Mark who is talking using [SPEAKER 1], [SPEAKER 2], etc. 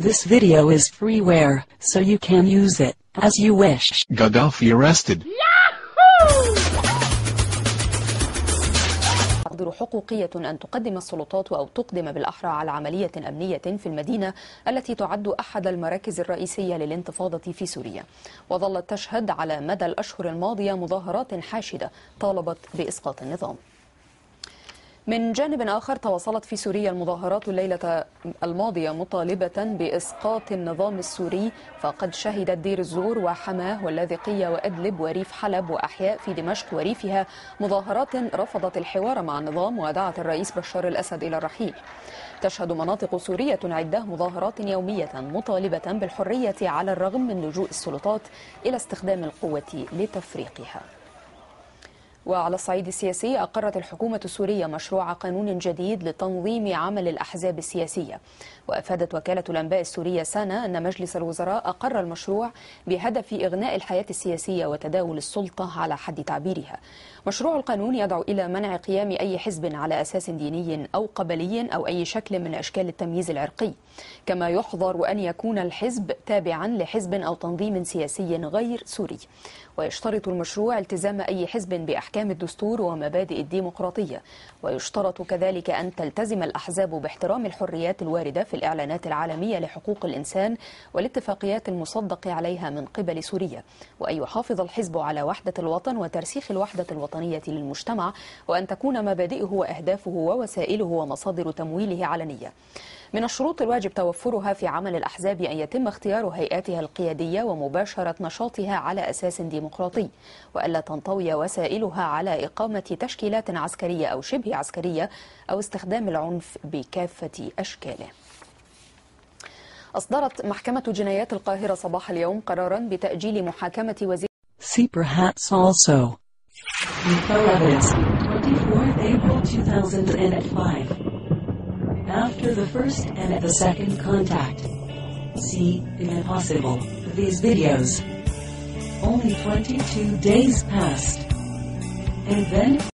[SPEAKER 1] This video is freeware, so you can use it as you wish.
[SPEAKER 2] Gaddafi arrested.
[SPEAKER 3] تقدر حقوقية أن تقدم السلطات أو تقدم بالأحرى على عملية أمنية في المدينة التي تعد أحد المراكز الرئيسية للانتفاضة في سوريا وظلت تشهد على مدى الأشهر الماضية مظاهرات حاشدة طالبت بإسقاط النظام من جانب آخر تواصلت في سوريا المظاهرات الليلة الماضية مطالبة بإسقاط النظام السوري. فقد شهدت دير الزور وحماة واللاذقية وأدلب وريف حلب وأحياء في دمشق وريفها مظاهرات رفضت الحوار مع النظام ودعت الرئيس بشار الأسد إلى الرحيل. تشهد مناطق سورية عدة مظاهرات يومية مطالبة بالحرية على الرغم من لجوء السلطات إلى استخدام القوة لتفريقها. وعلى الصعيد السياسي أقرت الحكومة السورية مشروع قانون جديد لتنظيم عمل الأحزاب السياسية. وأفادت وكالة الأنباء السورية سانا أن مجلس الوزراء أقر المشروع بهدف إغناء الحياة السياسية وتداول السلطة على حد تعبيرها. مشروع القانون يدعو إلى منع قيام أي حزب على أساس ديني أو قبلي أو أي شكل من أشكال التمييز العرقي. كما يحظر أن يكون الحزب تابعا لحزب أو تنظيم سياسي غير سوري. ويشترط المشروع التزام أي حزب بأحكام الدستور ومبادئ الديمقراطية. ويشترط كذلك أن تلتزم الأحزاب باحترام الحريات الواردة في الإعلانات العالمية لحقوق الإنسان والاتفاقيات المصدق عليها من قبل سوريا. وأن يحافظ الحزب على وحدة الوطن وترسيخ الوحدة الوطنية للمجتمع وأن تكون مبادئه وأهدافه ووسائله ومصادر تمويله علنية. من الشروط الواجب توفرها في عمل الأحزاب أن يتم اختيار هيئاتها القيادية ومباشرة نشاطها على أساس ديمقراطي وألا تنطوي وسائلها على إقامة تشكيلات عسكرية أو شبه عسكرية أو استخدام العنف بكافة أشكاله أصدرت محكمة جنايات القاهرة صباح اليوم قرارا بتأجيل محاكمة وزير
[SPEAKER 1] See perhaps also. Info evidence, 24th April 2005. After the first and the second contact. See, if possible, these videos. Only 22 days passed. And then